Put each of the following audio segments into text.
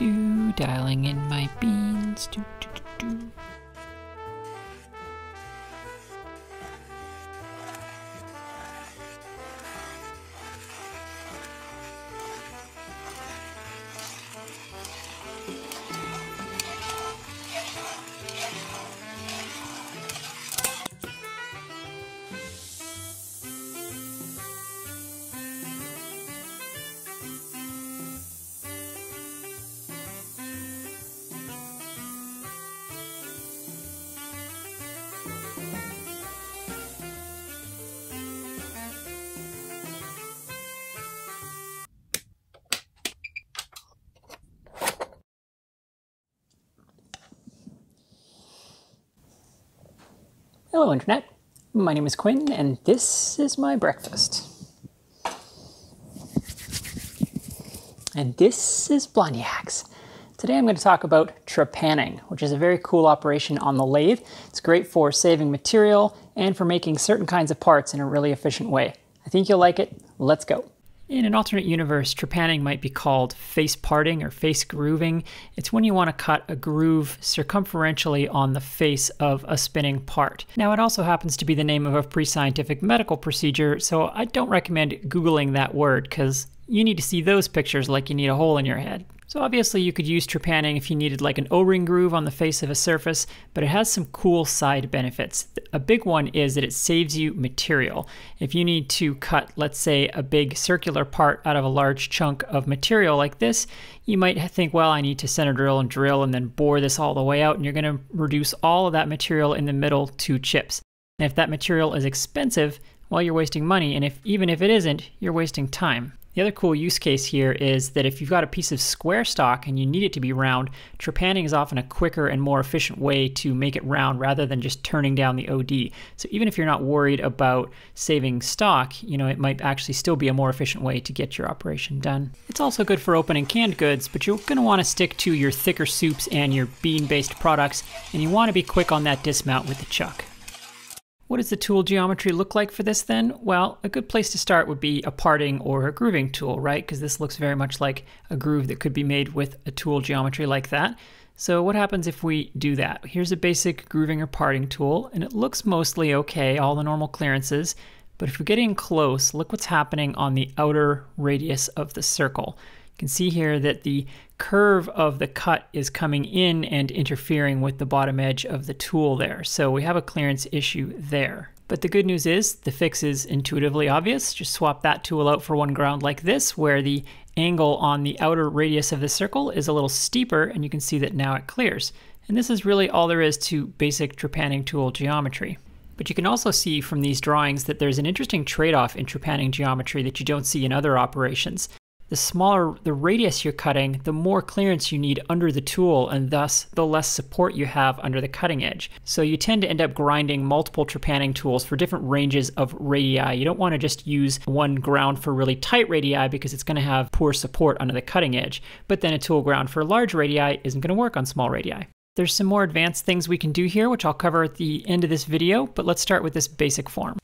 do, dialing in my beans. Do, do, do, do. Hello, Internet. My name is Quinn, and this is my breakfast. And this is Blondihacks. Today I'm going to talk about trepanning, which is a very cool operation on the lathe. It's great for saving material and for making certain kinds of parts in a really efficient way. I think you'll like it. Let's go. In an alternate universe, trepanning might be called face parting or face grooving. It's when you want to cut a groove circumferentially on the face of a spinning part. Now, it also happens to be the name of a pre-scientific medical procedure, so I don't recommend Googling that word because you need to see those pictures like you need a hole in your head. So obviously you could use trepanning if you needed like an O-ring groove on the face of a surface, but it has some cool side benefits. A big one is that it saves you material. If you need to cut, let's say, a big circular part out of a large chunk of material like this, you might think, well, I need to center drill and drill and then bore this all the way out, and you're gonna reduce all of that material in the middle to chips. And if that material is expensive, well, you're wasting money, and if even if it isn't, you're wasting time. The other cool use case here is that if you've got a piece of square stock and you need it to be round, trepanning is often a quicker and more efficient way to make it round rather than just turning down the OD. So even if you're not worried about saving stock, you know, it might actually still be a more efficient way to get your operation done. It's also good for opening canned goods, but you're going to want to stick to your thicker soups and your bean-based products, and you want to be quick on that dismount with the chuck. What does the tool geometry look like for this then? Well, a good place to start would be a parting or a grooving tool, right? Because this looks very much like a groove that could be made with a tool geometry like that. So what happens if we do that? Here's a basic grooving or parting tool, and it looks mostly okay, all the normal clearances. But if we get in close, look what's happening on the outer radius of the circle can see here that the curve of the cut is coming in and interfering with the bottom edge of the tool there. So we have a clearance issue there. But the good news is the fix is intuitively obvious. Just swap that tool out for one ground like this, where the angle on the outer radius of the circle is a little steeper, and you can see that now it clears. And this is really all there is to basic trepanning tool geometry. But you can also see from these drawings that there's an interesting trade-off in trepanning geometry that you don't see in other operations the smaller the radius you're cutting, the more clearance you need under the tool, and thus the less support you have under the cutting edge. So you tend to end up grinding multiple trepanning tools for different ranges of radii. You don't want to just use one ground for really tight radii because it's going to have poor support under the cutting edge, but then a tool ground for large radii isn't going to work on small radii. There's some more advanced things we can do here, which I'll cover at the end of this video, but let's start with this basic form.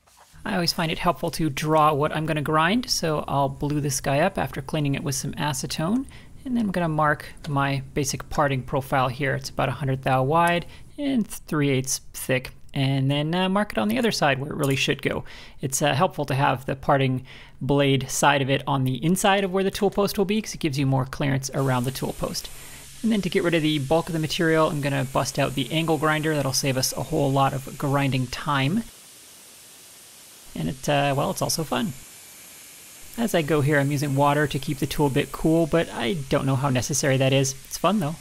I always find it helpful to draw what I'm going to grind, so I'll blue this guy up after cleaning it with some acetone. And then I'm going to mark my basic parting profile here. It's about 100 thou wide and 3 eighths thick. And then uh, mark it on the other side where it really should go. It's uh, helpful to have the parting blade side of it on the inside of where the tool post will be because it gives you more clearance around the tool post. And then to get rid of the bulk of the material, I'm going to bust out the angle grinder. That'll save us a whole lot of grinding time and it, uh, well, it's also fun. As I go here, I'm using water to keep the tool a bit cool, but I don't know how necessary that is. It's fun though.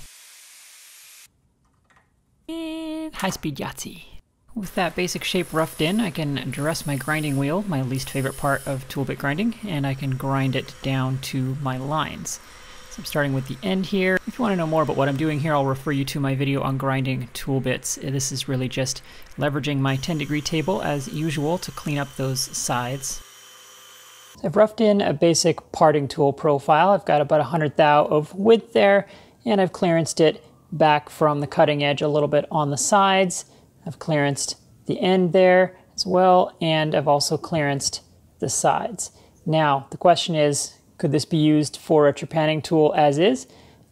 And high-speed Yahtzee. With that basic shape roughed in, I can dress my grinding wheel, my least favorite part of tool bit grinding, and I can grind it down to my lines. So I'm starting with the end here. If you want to know more about what I'm doing here, I'll refer you to my video on grinding tool bits. This is really just leveraging my 10 degree table as usual to clean up those sides. I've roughed in a basic parting tool profile. I've got about 100 thou of width there, and I've clearanced it back from the cutting edge a little bit on the sides. I've clearanced the end there as well, and I've also clearanced the sides. Now, the question is, could this be used for a trepanning tool as is?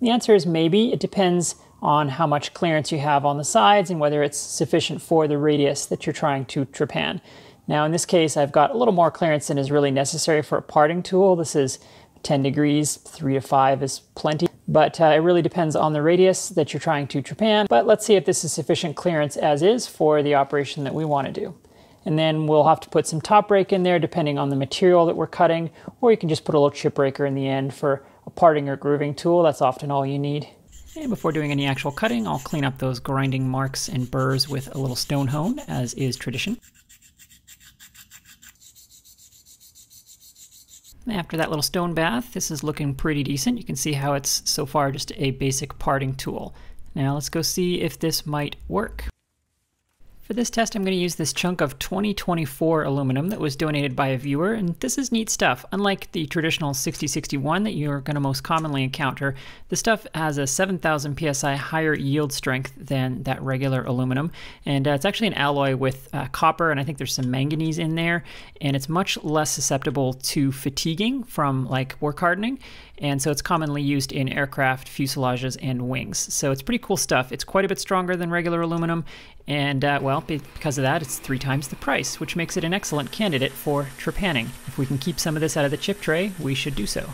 the answer is maybe. It depends on how much clearance you have on the sides and whether it's sufficient for the radius that you're trying to trepan. Now in this case, I've got a little more clearance than is really necessary for a parting tool. This is 10 degrees, 3 to 5 is plenty. But uh, it really depends on the radius that you're trying to trepan. But let's see if this is sufficient clearance as is for the operation that we want to do. And then we'll have to put some top break in there depending on the material that we're cutting, or you can just put a little chip breaker in the end for a parting or grooving tool. That's often all you need. And before doing any actual cutting, I'll clean up those grinding marks and burrs with a little stone hone, as is tradition. After that little stone bath, this is looking pretty decent. You can see how it's so far just a basic parting tool. Now let's go see if this might work. For this test, I'm going to use this chunk of 2024 aluminum that was donated by a viewer, and this is neat stuff. Unlike the traditional 6061 that you're going to most commonly encounter, the stuff has a 7000 psi higher yield strength than that regular aluminum, and uh, it's actually an alloy with uh, copper, and I think there's some manganese in there, and it's much less susceptible to fatiguing from like work hardening, and so it's commonly used in aircraft fuselages and wings. So it's pretty cool stuff. It's quite a bit stronger than regular aluminum, and uh, well, because of that, it's three times the price, which makes it an excellent candidate for trepanning. If we can keep some of this out of the chip tray, we should do so.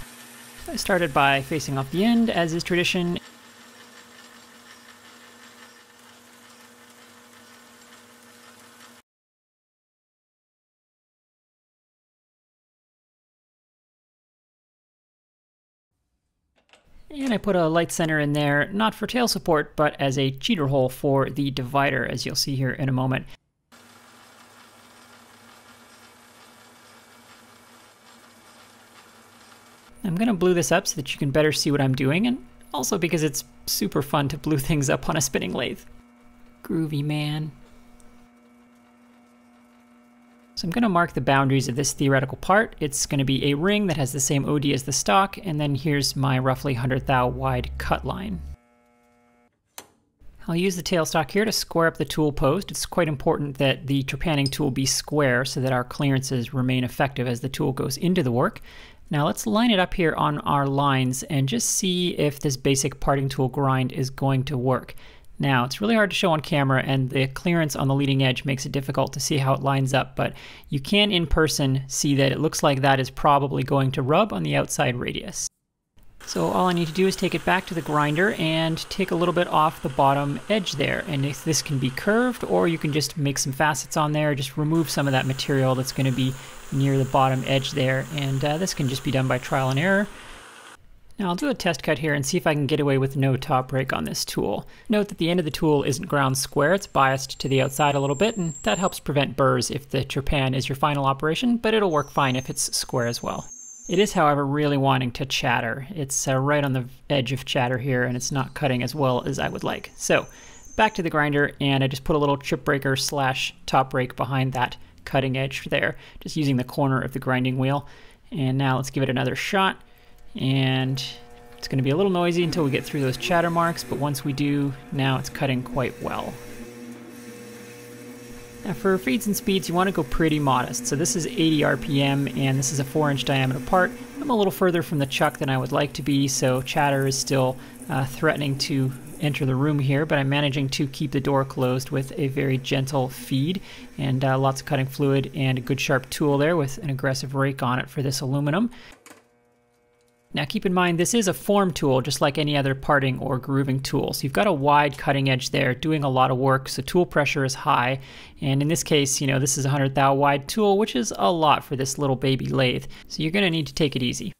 I started by facing off the end, as is tradition, And I put a light center in there, not for tail support, but as a cheater hole for the divider, as you'll see here in a moment. I'm going to blue this up so that you can better see what I'm doing, and also because it's super fun to blue things up on a spinning lathe. Groovy man. So I'm going to mark the boundaries of this theoretical part. It's going to be a ring that has the same OD as the stock, and then here's my roughly 100 thou wide cut line. I'll use the tailstock here to square up the tool post. It's quite important that the trepanning tool be square so that our clearances remain effective as the tool goes into the work. Now let's line it up here on our lines and just see if this basic parting tool grind is going to work. Now, it's really hard to show on camera and the clearance on the leading edge makes it difficult to see how it lines up, but you can in person see that it looks like that is probably going to rub on the outside radius. So all I need to do is take it back to the grinder and take a little bit off the bottom edge there. And this can be curved or you can just make some facets on there, just remove some of that material that's going to be near the bottom edge there. And uh, this can just be done by trial and error. Now I'll do a test cut here and see if I can get away with no top break on this tool. Note that the end of the tool isn't ground square, it's biased to the outside a little bit, and that helps prevent burrs if the trepan is your final operation, but it'll work fine if it's square as well. It is, however, really wanting to chatter. It's uh, right on the edge of chatter here, and it's not cutting as well as I would like. So, back to the grinder, and I just put a little chip breaker slash top break behind that cutting edge there, just using the corner of the grinding wheel. And now let's give it another shot and it's going to be a little noisy until we get through those chatter marks, but once we do, now it's cutting quite well. Now for feeds and speeds, you want to go pretty modest. So this is 80 RPM and this is a 4 inch diameter part. I'm a little further from the chuck than I would like to be, so chatter is still uh, threatening to enter the room here, but I'm managing to keep the door closed with a very gentle feed and uh, lots of cutting fluid and a good sharp tool there with an aggressive rake on it for this aluminum. Now keep in mind this is a form tool just like any other parting or grooving tool. So you've got a wide cutting edge there doing a lot of work so tool pressure is high and in this case you know this is a 100 thou wide tool which is a lot for this little baby lathe. So you're going to need to take it easy.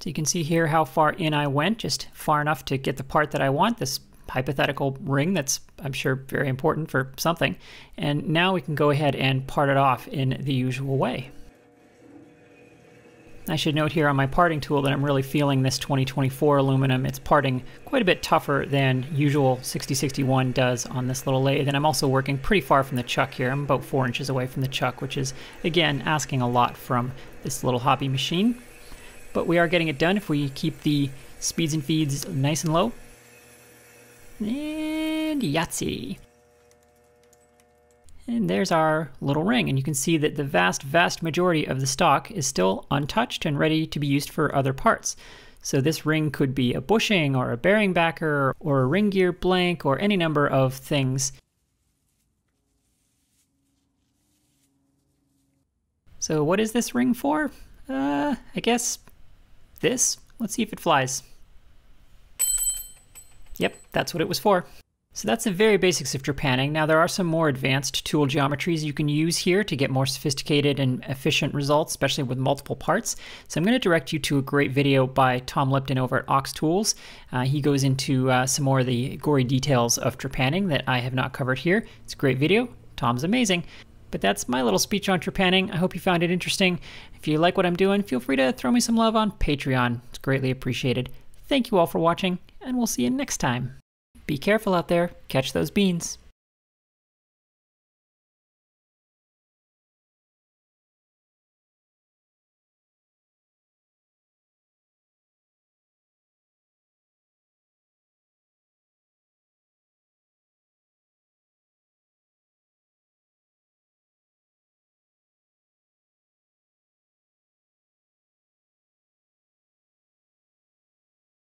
So you can see here how far in I went, just far enough to get the part that I want, this hypothetical ring that's I'm sure very important for something. And now we can go ahead and part it off in the usual way. I should note here on my parting tool that I'm really feeling this 2024 aluminum. It's parting quite a bit tougher than usual 6061 does on this little lathe, and I'm also working pretty far from the chuck here. I'm about four inches away from the chuck, which is, again, asking a lot from this little hobby machine. But we are getting it done if we keep the speeds and feeds nice and low. And Yahtzee. And there's our little ring, and you can see that the vast, vast majority of the stock is still untouched and ready to be used for other parts. So this ring could be a bushing or a bearing backer or a ring gear blank or any number of things. So what is this ring for? Uh, I guess this? Let's see if it flies. Yep, that's what it was for. So that's the very basics of trepanning. Now there are some more advanced tool geometries you can use here to get more sophisticated and efficient results, especially with multiple parts. So I'm going to direct you to a great video by Tom Lipton over at Ox Tools. Uh, he goes into uh, some more of the gory details of trepanning that I have not covered here. It's a great video. Tom's amazing. But that's my little speech on trepanning. I hope you found it interesting. If you like what I'm doing, feel free to throw me some love on Patreon. It's greatly appreciated. Thank you all for watching, and we'll see you next time. Be careful out there. Catch those beans.